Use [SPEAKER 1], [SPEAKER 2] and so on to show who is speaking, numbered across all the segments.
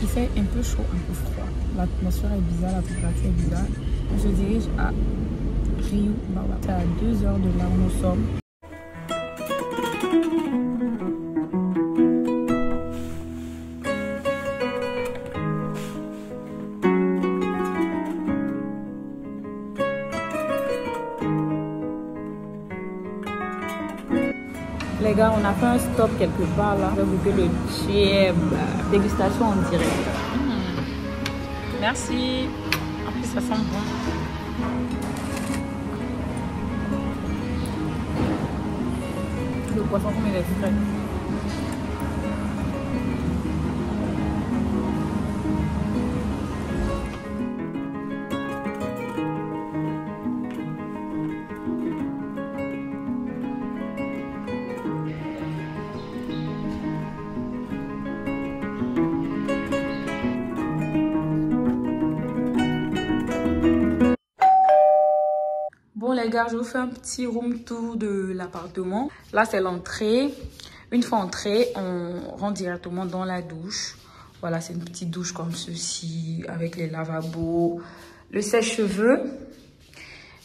[SPEAKER 1] il fait un peu chaud, un peu froid. L'atmosphère est bizarre, la température est bizarre. Se dirige à Rio. C'est à deux heures de là où nous sommes. Gars, on a fait un stop quelque part là. Je vais goûter le chiem. Dégustation en direct. Mm. Merci. En plus, ça sent bon. Le poisson comme il est frais. Je vous fais un petit room tour de l'appartement. Là c'est l'entrée. Une fois entré, on rentre directement dans la douche. Voilà, c'est une petite douche comme ceci, avec les lavabos, le sèche-cheveux.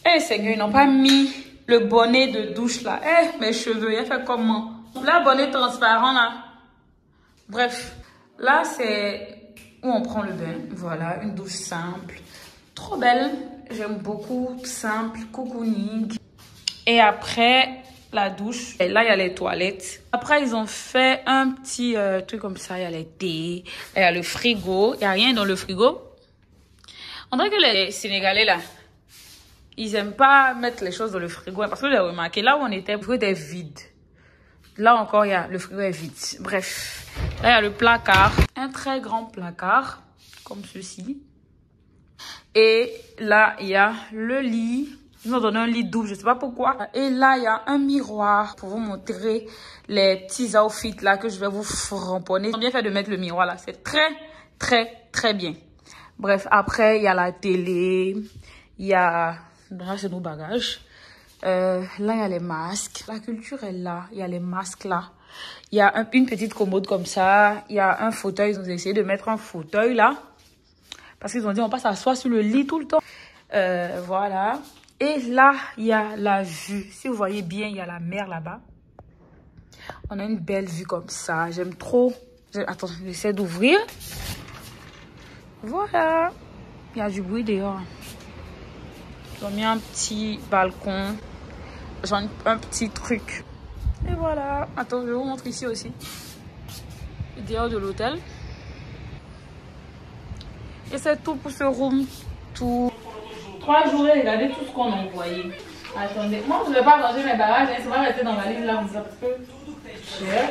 [SPEAKER 1] Eh Seigneur, ils n'ont pas mis le bonnet de douche là. Eh, mes cheveux, il a fait comment? Là, bonnet transparent là. Bref, là c'est où on prend le bain. Voilà, une douche simple. Trop belle. J'aime beaucoup. Simple, cocooning. Et après la douche, et là il y a les toilettes. Après ils ont fait un petit euh, truc comme ça. Il y a les thés, il y a le frigo. Il n'y a rien dans le frigo. On dirait que les Sénégalais là, ils aiment pas mettre les choses dans le frigo. Parce que j'ai remarqué, là où on était, le frigo était vide. Là encore, y a, le frigo est vide. Bref, là il y a le placard. Un très grand placard, comme ceci. Et là, il y a le lit. Ils nous ont donné un lit double, je sais pas pourquoi. Et là, il y a un miroir pour vous montrer les petits outfits là que je vais vous framponner. Ils ont bien fait de mettre le miroir là. C'est très, très, très bien. Bref, après, il y a la télé. Il y a... Là, c'est nos bagages. Euh, là, il y a les masques. La culture est là. Il y a les masques là. Il y a un- une petite commode comme ça. Il y a un fauteuil. Ils ont essayé de mettre un fauteuil là. Parce qu'ils ont dit on passe s'asseoir sur le lit tout le temps. Euh, voilà. Et là, il y a la vue. Si vous voyez bien, il y a la mer là-bas. On a une belle vue comme ça. J'aime trop. Attends, j'essaie d'ouvrir. Voilà. Il y a du bruit dehors. Ils ont mis un petit balcon. Genre un petit truc. Et voilà. Attends, je vous montre ici aussi. Dehors de l'hôtel. Et c'est tout pour ce room tour. Trois jours et regardez tout ce qu'on a envoyé. Attendez, moi je ne vais pas ranger mes bagages, hein, ça va rester dans la liste là, ça, parce que cher.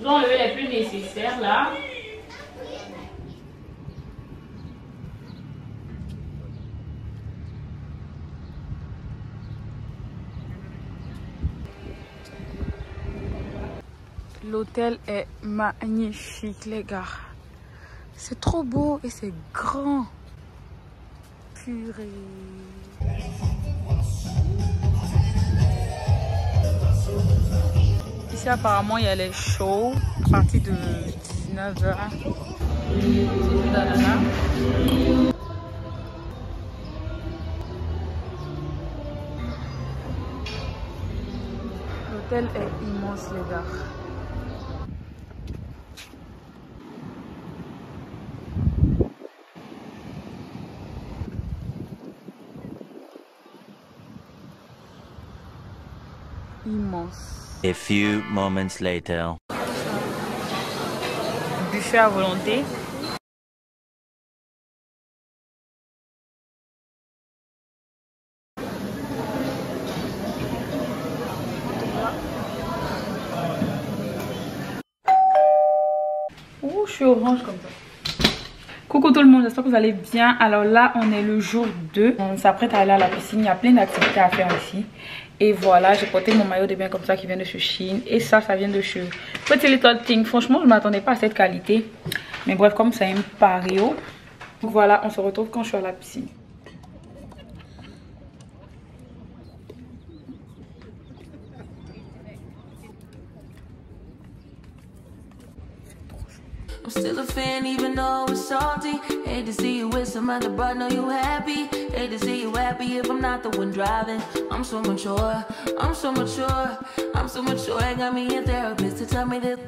[SPEAKER 1] Les plus nécessaires là. L'hôtel est magnifique, les gars. C'est trop beau et c'est grand. Purée. Ici, apparemment, il y a les shows à partir de 19h. L'hôtel est immense, les gars.
[SPEAKER 2] A few moments later.
[SPEAKER 1] Buffet à volonté. Ouh, je suis orange comme ça. Coucou tout le monde, j'espère que vous allez bien. Alors là, on est le jour 2. On s'apprête à aller à la piscine. Il y a plein d'activités à faire ici. Et voilà, j'ai porté mon maillot de bain comme ça qui vient de chez Chine. Et ça, ça vient de chez Petit Little Thing. Franchement, je ne m'attendais pas à cette qualité. Mais bref, comme c'est un pario. Voilà, on se retrouve quand je suis à la piscine. Still a fan even though it's salty. Hate to see you with some other, but know you happy. Hate to see you happy if I'm not the one driving. I'm so mature, I'm so mature, I'm so mature. I got me a therapist to tell me this.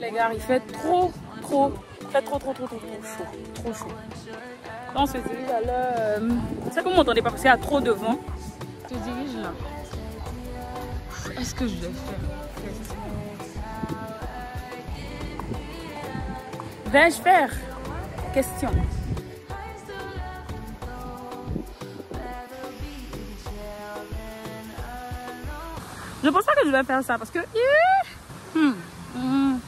[SPEAKER 1] Les gars, il fait trop, trop, fait trop, trop, trop, trop, trop chaud, trop chaud. On se dirige à l'heure, c'est que vous m'entendez pas parce qu'il y a trop de vent. Dirige là. Est-ce que je vais faire? Vais-je faire? Question. Je pense pas que je vais faire ça parce que... Hmm, hmm.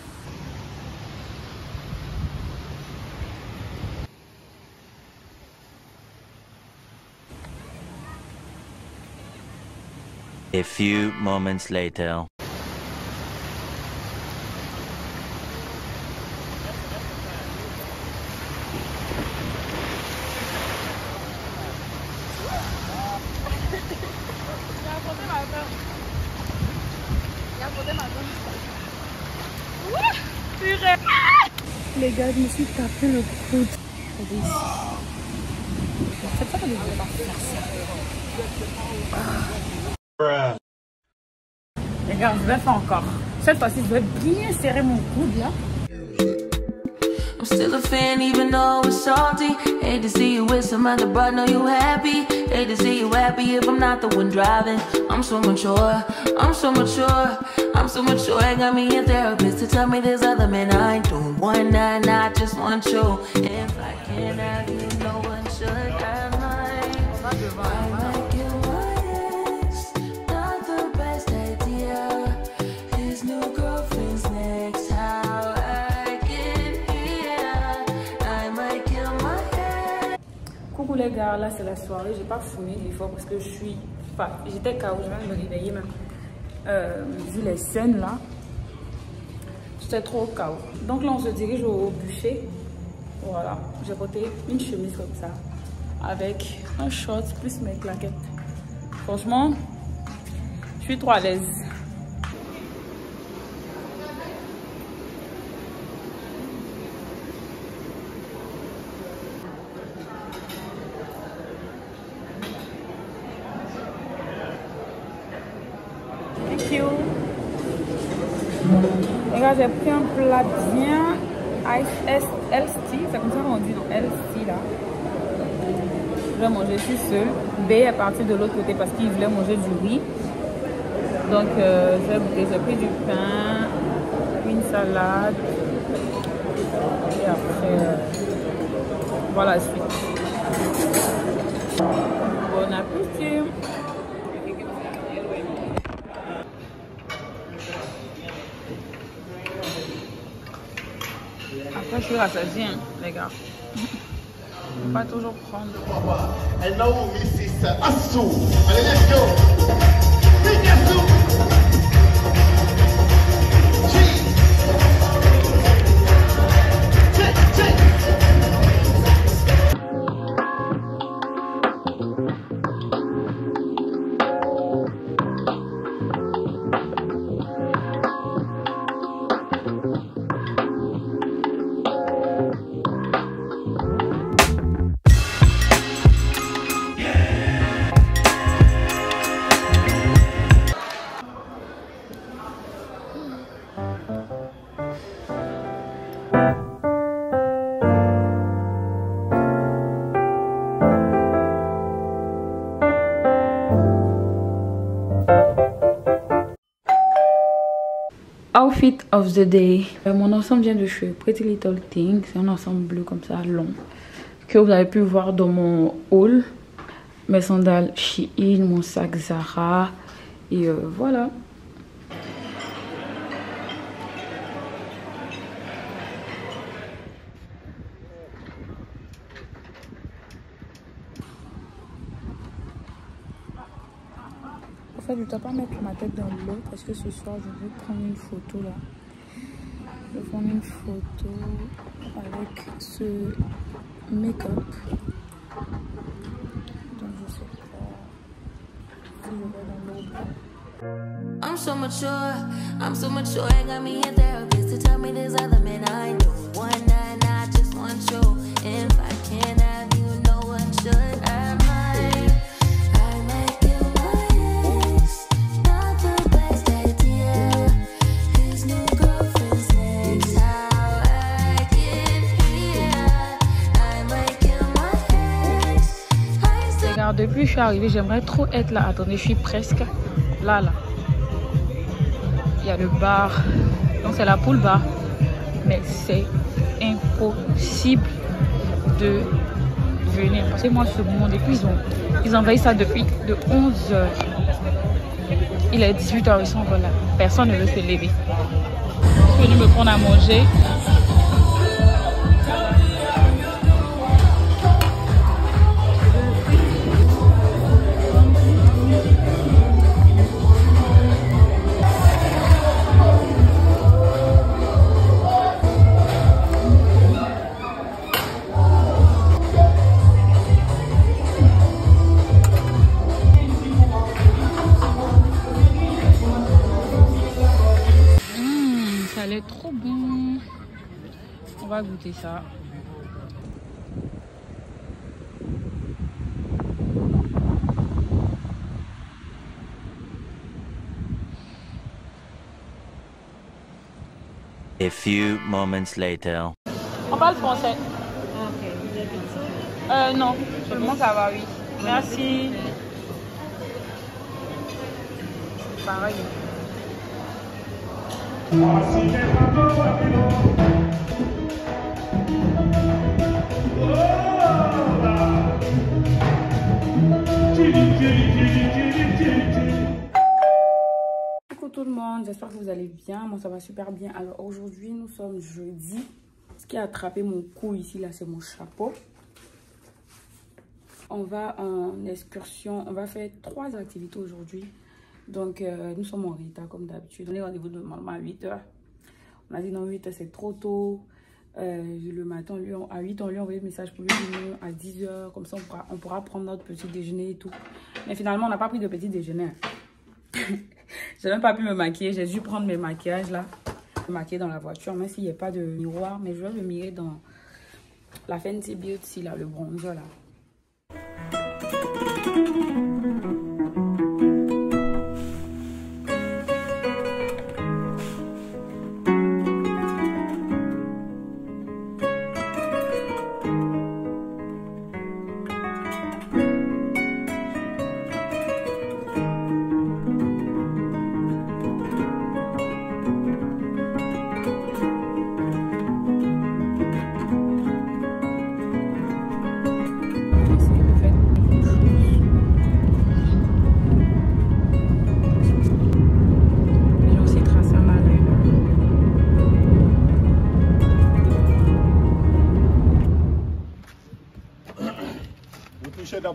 [SPEAKER 2] A few moments later.
[SPEAKER 1] Les gars, je me suis tapé le coude. C'est ça que je voulais pas faire ça. Les gars, je vais faire encore. Cette fois-ci, je vais bien serrer mon coude là. I'm still a fan even though it's salty. Hate to see you with some other, but know you happy. Hate to see you happy if I'm not the one driving. I'm so mature, I'm so mature, I'm so mature. I got me a therapist to tell me there's other men I don't want none. I just want you. If I can't have you, no one should. I might, I might kill my ex. Not the best idea. His new girlfriend's next. How I get here. I might kill my ex. Coucou les gars, là c'est la soirée. J'ai pas fumé des fois parce que je suis pas. J'étais KO, je viens de me réveiller même. Euh, vu les scènes là, j'étais trop KO. Donc là on se dirige au bûcher. Voilà, j'ai porté une chemise comme ça avec un short plus mes claquettes. Franchement, je suis trop à l'aise. Thank you. Les gars, j'ai pris un plat bien LST, c'est comme ça qu'on dit, non, LST là. Je vais manger, je suis seule. B est parti de l'autre côté parce qu'il voulait manger du riz. Donc, euh, je. J'ai pris du pain, une salade. Et après, euh, voilà la suite. Bon appétit. Après, je suis rassasiée, hein, les gars. Pas toujours prendre.
[SPEAKER 3] Allez, let's go.
[SPEAKER 1] Outfit of the day. Euh, Mon ensemble vient de chez Pretty Little Thing. C'est un ensemble bleu comme ça, long. Que vous avez pu voir dans mon haul. Mes sandales Shein, mon sac Zara. Et euh, voilà. Fait, je dois pas mettre ma tête dans l'eau parce que ce soir, je veux prendre une photo là. Je vais prendre une photo avec ce make-up. Donc, je sais pas je vais dans l'eau.
[SPEAKER 4] I'm so mature, I'm so mature. I got me a therapist to tell me there's other men I know. One night, I just want you. If I can't have you, no one should. I
[SPEAKER 1] depuis que je suis arrivée, j'aimerais trop être là. Attendez, je suis presque là, là. Il y a le bar. Donc, c'est la poule bar. Mais c'est impossible de venir. Parce que moi, ce moment, depuis, ils ont, ils envahissent ça depuis de 11 h Il est 18 h ils sont là. Personne ne veut se lever. Je suis venue me prendre à manger. Va goûter ça.
[SPEAKER 2] A few moments later.
[SPEAKER 1] On parle français. Euh, non, seulement ça va, oui. Merci. C'est pareil. Coucou j'espère que vous allez bien. Moi, ça va super bien. Alors aujourd'hui, nous sommes jeudi. Ce qui a attrapé mon cou ici, là, c'est mon chapeau. On va en excursion. On va faire trois activités aujourd'hui. Donc, euh, nous sommes en retard comme d'habitude. On est rendez-vous normalement à 8h. On a dit non, 8h, c'est trop tôt. Euh, le matin, on lui, à 8 on lui a envoyé le message pour lui venir à 10h. Comme ça, on pourra, on pourra prendre notre petit déjeuner et tout. Mais finalement, on n'a pas pris de petit déjeuner. j'ai même pas pu me maquiller. J'ai dû prendre mes maquillages là. Me maquiller dans la voiture. Même s'il n'y a pas de miroir. Mais je vais le mirer dans la Fenty Beauty là, le bronzer là.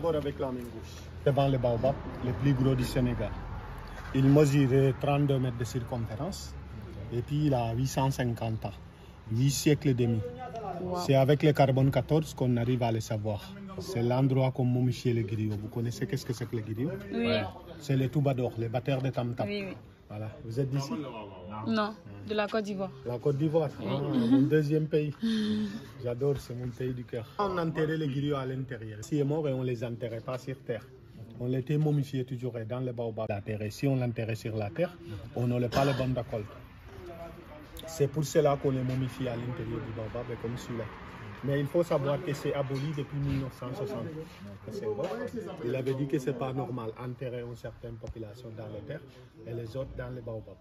[SPEAKER 3] D'abord avec la main gauche. Devant le baobab, le plus gros du Sénégal. Il mesure 32 mètres de circonférence et puis il a 850 ans, 8 siècles et demi.
[SPEAKER 1] Wow.
[SPEAKER 3] C'est avec le carbone 14 qu'on arrive à le savoir. C'est l'endroit qu'on momifie les griots. Vous connaissez qu'est-ce que c'est que les griots
[SPEAKER 1] Oui,
[SPEAKER 3] C'est les toubadors, les batteurs de tam-tam.
[SPEAKER 1] oui, oui.
[SPEAKER 3] Voilà. Vous êtes d'ici
[SPEAKER 1] Non, de la Côte d'Ivoire.
[SPEAKER 3] La Côte d'Ivoire, ah, mon deuxième pays. J'adore, c'est mon pays du cœur. On enterrait les griots à l'intérieur. Si est mort et on les enterrait pas sur terre. On les était momifiés toujours dans le baobab. La terre. Et si on l'enterrait sur la terre, on n'aurait pas le bon d'accord. C'est pour cela qu'on les momifie à l'intérieur du baobab et comme celui-là. Mais il faut savoir que c'est aboli depuis 1960. C'est bon. Il avait dit que c'est pas normal enterrer une certaine population dans la terre et les autres dans les baobab.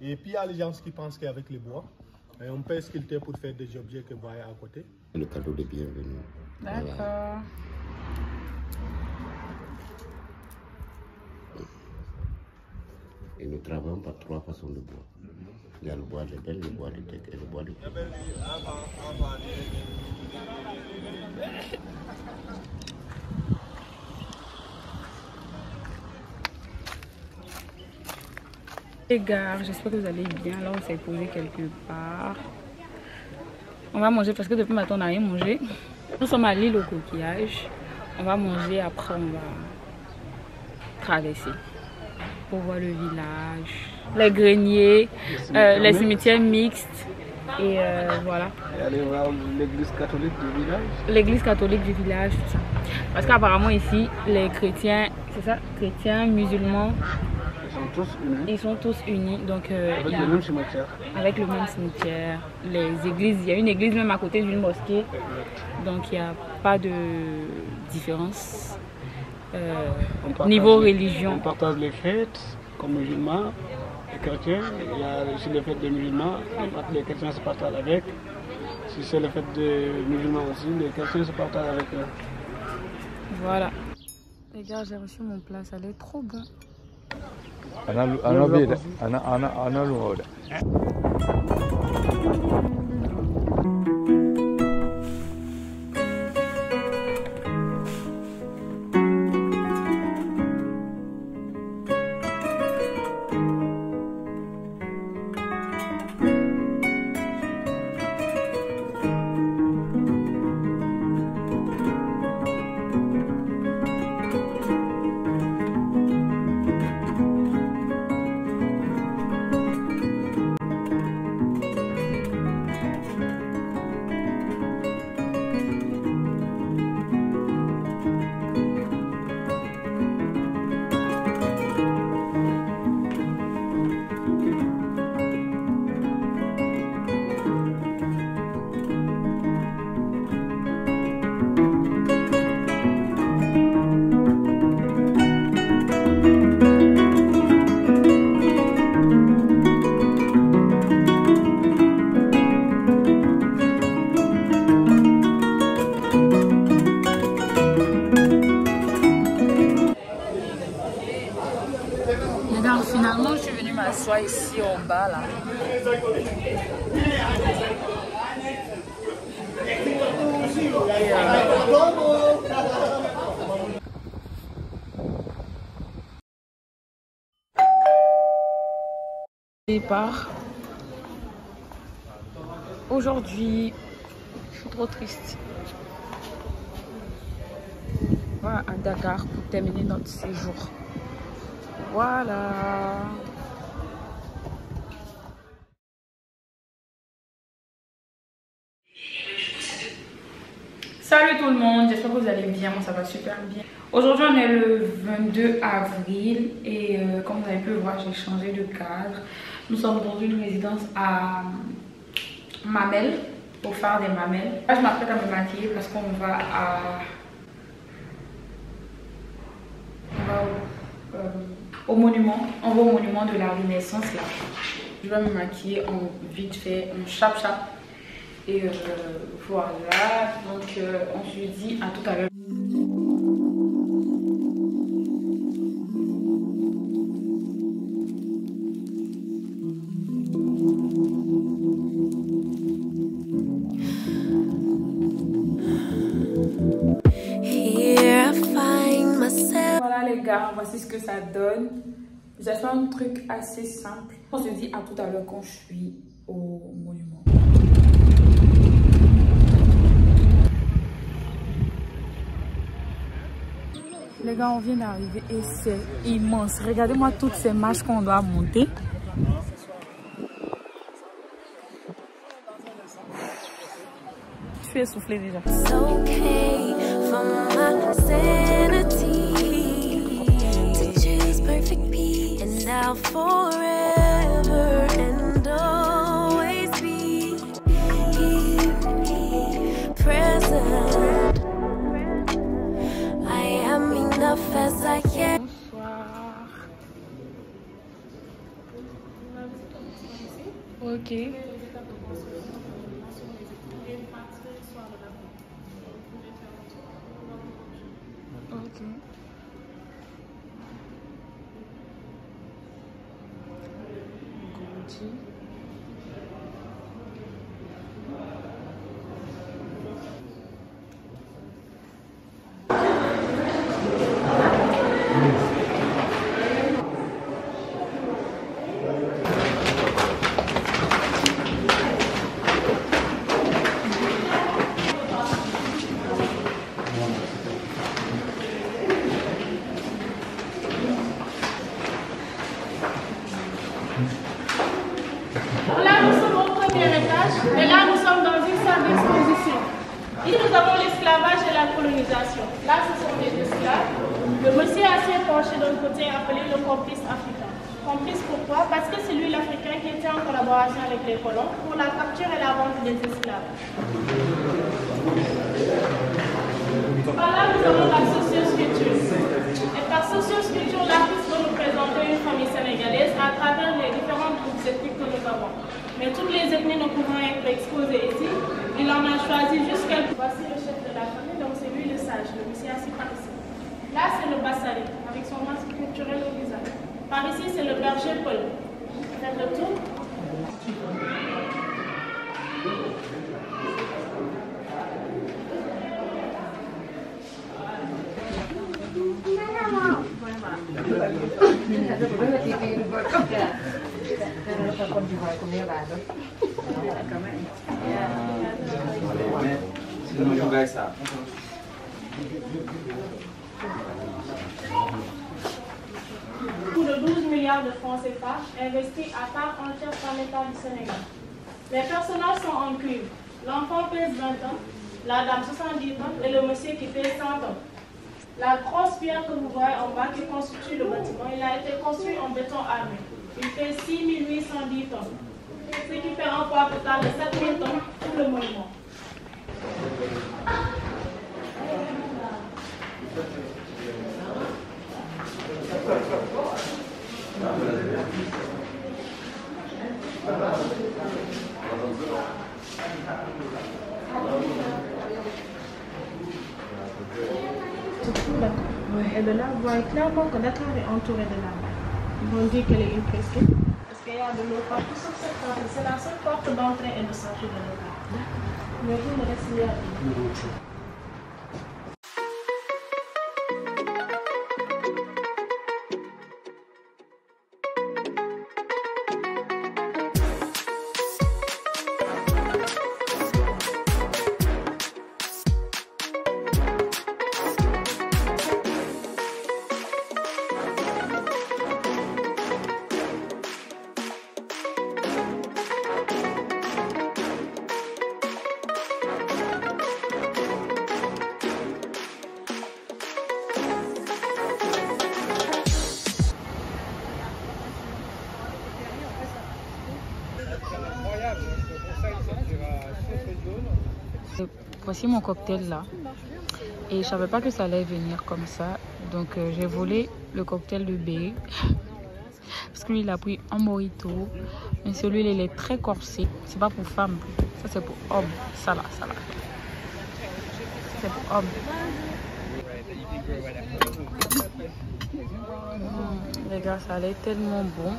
[SPEAKER 3] Et puis il y a les gens qui pensent qu'avec le bois, on peut sculpter pour faire des objets que vous voyez à côté.
[SPEAKER 5] le cadeau de bienvenue.
[SPEAKER 1] D'accord.
[SPEAKER 5] Et nous travaillons par trois façons de bois. Il y a le bois de belle, le bois de tech et le bois de
[SPEAKER 1] Les gars, j'espère que vous allez bien. Là, on s'est posé quelque part. On va manger parce que depuis matin, on n'a rien mangé. Nous sommes à l'île au coquillage. On va manger, après on va traverser pour voir le village, les greniers, euh, les cimetières mixtes et euh, voilà.
[SPEAKER 6] Et aller voir l'église catholique du village.
[SPEAKER 1] L'église catholique du village, tout ça. Parce qu'apparemment ici, les chrétiens, c'est ça, chrétiens, musulmans,
[SPEAKER 6] Ils sont tous unis
[SPEAKER 1] ils sont tous unis. Donc euh,
[SPEAKER 6] avec
[SPEAKER 1] a-
[SPEAKER 6] le même cimetière.
[SPEAKER 1] avec le même cimetière, les églises, il y a une église même à côté d'une mosquée, donc il n'y a pas de différence euh, niveau religion.
[SPEAKER 6] On partage les fêtes comme musulmans, les chrétiens. Il y a aussi les fêtes des musulmans, les chrétiens se partagent avec. Si c'est les fêtes des musulmans aussi, les chrétiens se partagent avec eux.
[SPEAKER 1] Voilà. Les gars, j'ai reçu mon plat, ça allait trop bon. Aujourd'hui, je suis trop triste. À Dakar pour terminer notre séjour. Voilà. Salut tout le monde, j'espère que vous allez bien, moi ça va super bien. Aujourd'hui on est le 22 avril et euh, comme vous avez pu le voir j'ai changé de cadre. Nous sommes dans une résidence à Mamel pour faire des mamelles. Je m'apprête à me maquiller parce qu'on va à... Au, euh, au monument, on va au monument de la Renaissance là. Je vais me maquiller en vite fait, en chap chap. Et euh, voilà, donc euh, on se dit à tout à l'heure. J'ai fait un truc assez simple. On se dit à tout à l'heure quand je suis au monument. Les gars, on vient d'arriver et c'est immense. Regardez-moi toutes ces marches qu'on doit monter. Je suis essoufflée déjà.
[SPEAKER 4] Now forever and always be here, present. I am enough as I am.
[SPEAKER 1] Bonsoir.
[SPEAKER 7] Plus de 12 milliards de francs CFA investis à part entière par l'État du Sénégal. Les personnages sont en cuivre. L'enfant pèse 20 ans, la dame 70 ans et le monsieur qui pèse 100 ans. La grosse pierre que vous voyez en bas qui constitue le bâtiment, il a été construit en béton armé. Il fait 6810 tonnes, ce qui fait un poids total de 7000 tonnes pour le monument. Et de là, vous voyez clairement que Dakar est entouré de lave. Ils vont dire qu'elle est une presqu'île. Parce qu'il y a de l'eau partout sur cette porte. C'est la seule porte d'entrée et de sortie de Dakar. Mais vous ne restez là.
[SPEAKER 1] Mon cocktail là. Et je savais pas que ça allait venir comme ça. Donc euh, j'ai volé le cocktail de B. Parce que lui il a pris un mojito. Mais celui-là il est très corsé. C'est pas pour femme. Ça c'est pour homme. Ça là, ça là. C'est pour homme. Mmh, les gars, ça allait tellement bon.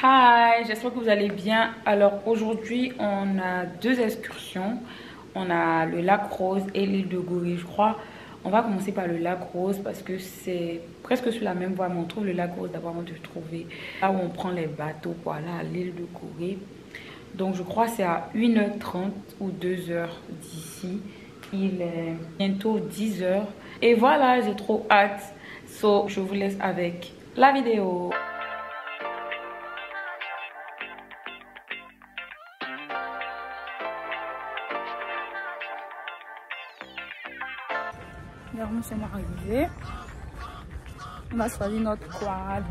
[SPEAKER 1] Hi, j'espère que vous allez bien. Alors aujourd'hui, on a deux excursions. On a le lac Rose et l'île de Gorée, je crois. On va commencer par le lac Rose parce que c'est presque sur la même voie. Mais on trouve le lac Rose d'abord avant de trouver là où on prend les bateaux pour aller à l'île de Gorée. Donc je crois c'est à 1h30 ou 2h d'ici. Il est bientôt 10h. Et voilà, j'ai trop hâte. So, je vous laisse avec la vidéo. Nous sommes arrivés. On a choisi notre quad.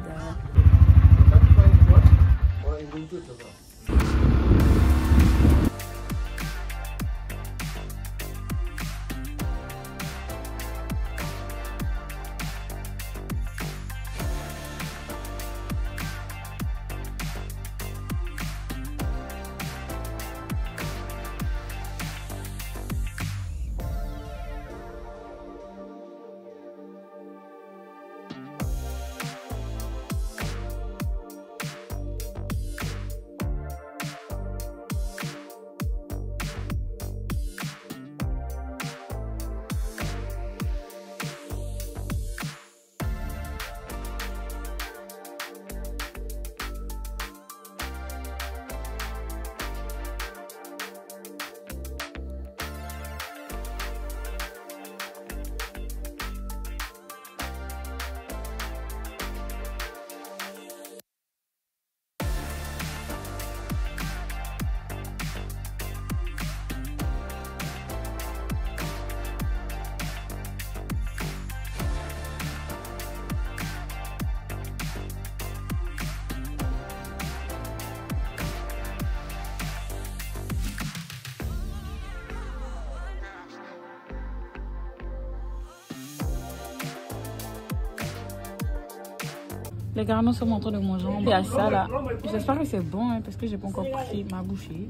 [SPEAKER 1] Les garçons sont en train de manger. Il y a ça là. J'espère que c'est bon hein, parce que j'ai pas encore pris ma bouchée.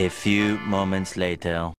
[SPEAKER 2] A few moments later.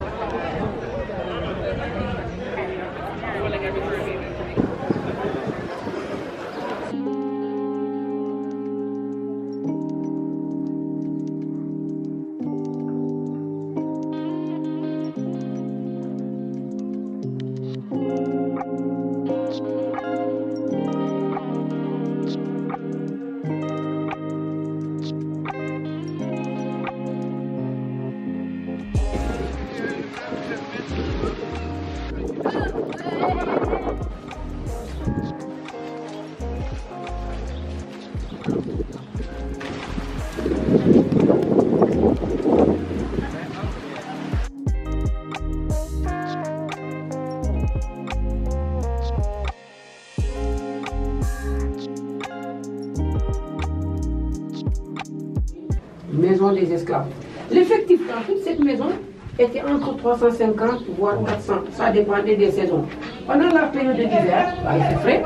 [SPEAKER 8] 350 voire 400. Ça dépendait des saisons. Pendant la période de l'hiver, bah, il fait frais,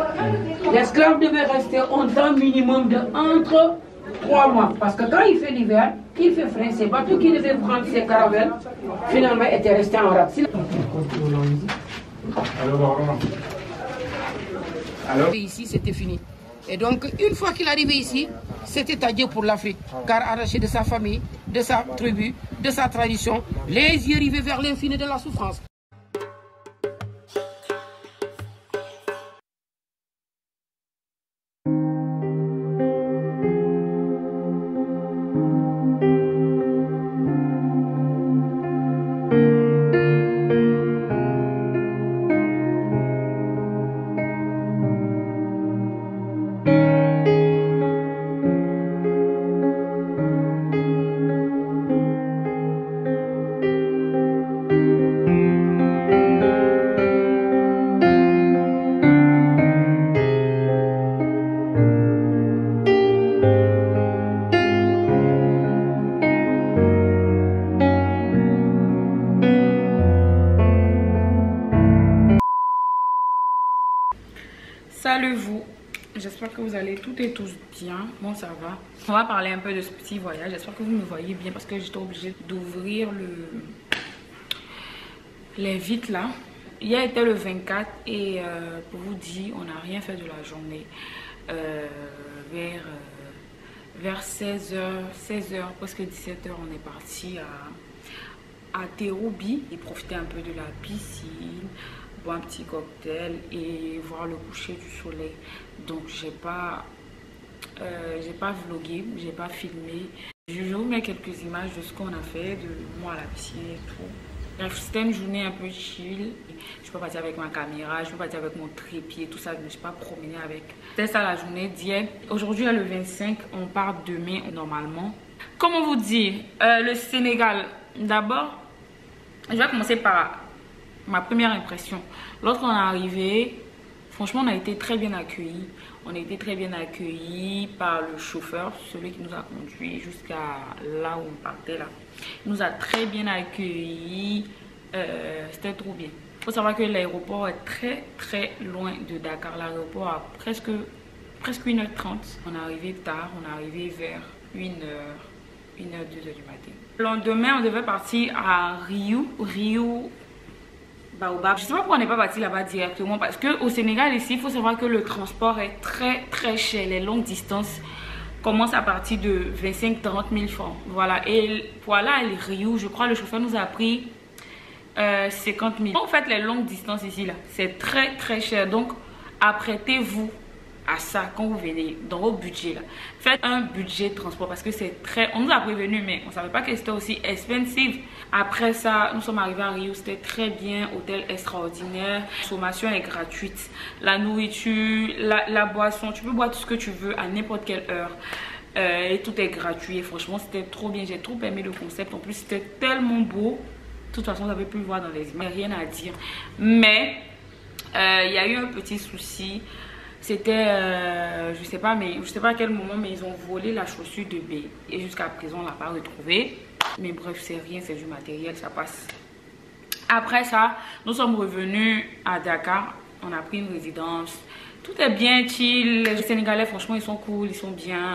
[SPEAKER 8] l'esclave devait rester un temps minimum de entre 3 mois. Parce que quand il fait l'hiver, il fait frais. Ces bateaux qui devaient prendre ces caravelles, finalement, étaient restés en rade. Ici, c'était fini. Et donc, une fois qu'il arrivait ici, c'était adieu pour l'Afrique. Car arraché de sa famille, de sa tribu, de sa tradition, les yeux rivés vers l'infini de la souffrance.
[SPEAKER 1] Ça va. On va parler un peu de ce petit voyage. J'espère que vous me voyez bien parce que j'étais obligée d'ouvrir le les vitres là. Hier était le 24 et euh, pour vous dire, on n'a rien fait de la journée. Euh, vers, euh, vers 16h, 16h, presque 17h, on est parti à, à et profiter un peu de la piscine un petit cocktail et voir le coucher du soleil. Donc j'ai pas euh, j'ai pas vlogué, j'ai pas filmé. Je vous mets quelques images de ce qu'on a fait, de moi à la piscine et tout. C'était une journée un peu chill. Je peux partir avec ma caméra, je peux partir avec mon trépied, tout ça. Je ne suis pas promener avec. C'était ça la journée d'hier. Aujourd'hui, le 25, on part demain normalement. Comment vous dire euh, Le Sénégal, d'abord, je vais commencer par ma première impression. Lorsqu'on est arrivé, franchement, on a été très bien accueillis. On a été très bien accueillis par le chauffeur, celui qui nous a conduit jusqu'à là où on partait là. Il nous a très bien accueillis. Euh, C'était trop bien. Il faut savoir que l'aéroport est très très loin de Dakar. L'aéroport a presque, presque 1h30. On est arrivé tard, on est arrivé vers 1h, 1h, 2h du matin. Le lendemain, on devait partir à Rio. Rio, Baobab. Je sais pas pourquoi on n'est pas parti là-bas directement parce que au Sénégal ici, il faut savoir que le transport est très très cher. Les longues distances commencent à partir de 25-30 000 francs. Voilà. Et voilà, à Rio, je crois le chauffeur nous a pris euh, 50 000. En fait, les longues distances ici là, c'est très très cher. Donc, apprêtez-vous à ça quand vous venez dans vos budgets là. Faites un budget de transport parce que c'est très... On nous a prévenu mais on savait pas que c'était aussi expensive. Après ça, nous sommes arrivés à Rio, c'était très bien, hôtel extraordinaire. La consommation est gratuite. La nourriture, la, la boisson, tu peux boire tout ce que tu veux à n'importe quelle heure. Euh, et tout est gratuit. Et franchement, c'était trop bien. J'ai trop aimé le concept. En plus, c'était tellement beau. De toute façon, vous avez pu le voir dans les images. Rien à dire. Mais, euh, il y a eu un petit souci c'était euh, je sais pas mais je sais pas à quel moment mais ils ont volé la chaussure de B et jusqu'à présent on l'a pas retrouvé mais bref c'est rien c'est du matériel ça passe après ça nous sommes revenus à Dakar on a pris une résidence Tout est bien chill. Les Sénégalais, franchement, ils sont cool, ils sont bien.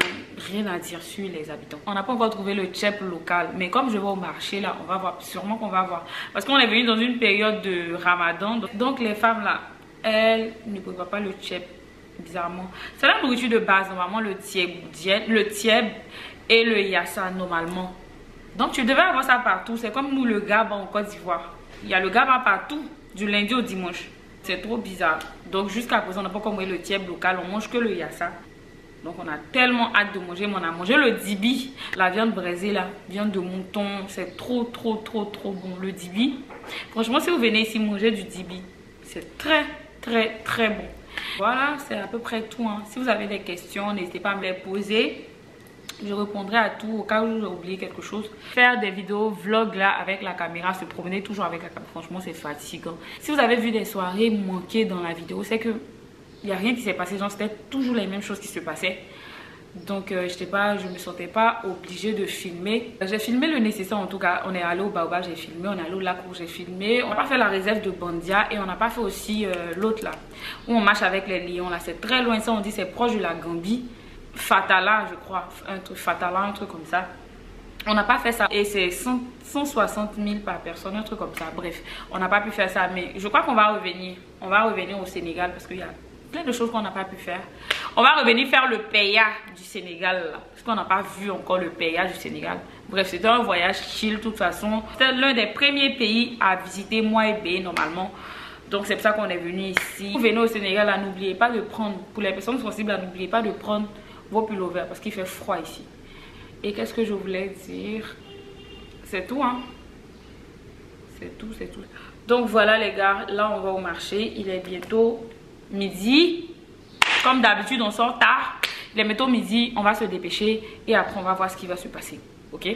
[SPEAKER 1] Rien à dire sur les habitants. On n'a pas encore trouvé le tchèp local. Mais comme je vais au marché, là, on va voir. Sûrement qu'on va voir. Parce qu'on est venu dans une période de ramadan. Donc, les femmes, là, elles ne prévoient pas le tchèp. Bizarrement. C'est la nourriture de base, normalement, le tieb, le et le yassa, normalement. Donc, tu devais avoir ça partout. C'est comme nous, le gaba en Côte d'Ivoire. Il y a le gaba partout, du lundi au dimanche. C'est trop bizarre. Donc, jusqu'à présent, on n'a pas compris le tieb local. On mange que le yassa. Donc, on a tellement hâte de manger. Mais on a mangé le dibi, la viande braisée, là, viande de mouton. C'est trop, trop, trop, trop bon. Le dibi. Franchement, si vous venez ici manger du dibi, c'est très, très, très bon. Voilà, c'est à peu près tout. hein. Si vous avez des questions, n'hésitez pas à me les poser. Je répondrai à tout au cas où j'ai oublié quelque chose. Faire des vidéos vlog là avec la caméra, se promener toujours avec la caméra, franchement c'est fatigant. Si vous avez vu des soirées manquées dans la vidéo, c'est que il n'y a rien qui s'est passé. C'était toujours les mêmes choses qui se passaient. Donc euh, pas, je me sentais pas obligée de filmer. J'ai filmé le nécessaire en tout cas. On est allé au Baobab, j'ai filmé. On est allé au lac où j'ai filmé. On n'a pas fait la réserve de Bandia et on n'a pas fait aussi euh, l'autre là où on marche avec les lions là. C'est très loin ça. On dit c'est proche de la Gambie. Fatala, je crois, un truc Fatala, un truc comme ça. On n'a pas fait ça et c'est 100 160 000 par personne, un truc comme ça. Bref, on n'a pas pu faire ça, mais je crois qu'on va revenir. On va revenir au Sénégal parce qu'il y a plein de choses qu'on n'a pas pu faire. On va revenir faire le Peya du Sénégal là, parce qu'on n'a pas vu encore le Peya du Sénégal. Bref, c'était un voyage chill de toute façon. C'était l'un des premiers pays à visiter moi et B normalement. Donc c'est pour ça qu'on est venu ici. Vous venez au Sénégal, n'oubliez pas de prendre, pour les personnes sensibles, n'oubliez pas de prendre vos pullovers parce qu'il fait froid ici. Et qu'est-ce que je voulais dire? C'est tout, hein C'est tout, c'est tout. Donc voilà les gars, là on va au marché. Il est bientôt midi. Comme d'habitude, on sort tard. Est bientôt midi, on va se dépêcher et après on va voir ce qui va se passer. Ok?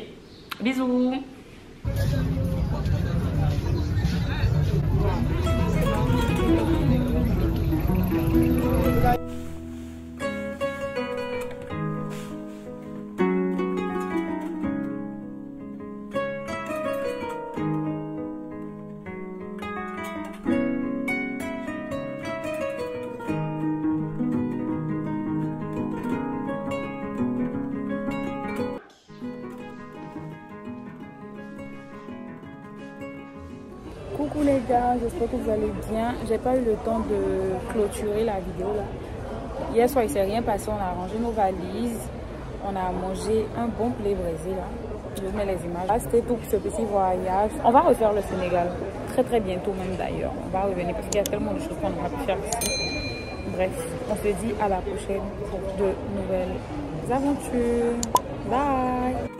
[SPEAKER 1] Bisous j'espère que vous allez bien. J'ai pas eu le temps de clôturer la vidéo là. Hier soir il s'est rien passé, on a rangé nos valises, on a mangé un bon poulet braisé là. Je vous mets les images. Là c'était tout pour ce petit voyage. On va refaire le Sénégal très très bientôt même d'ailleurs. On va revenir parce qu'il y a tellement de choses qu'on pas pu faire ici. Bref, on se dit à la prochaine pour de nouvelles aventures. Bye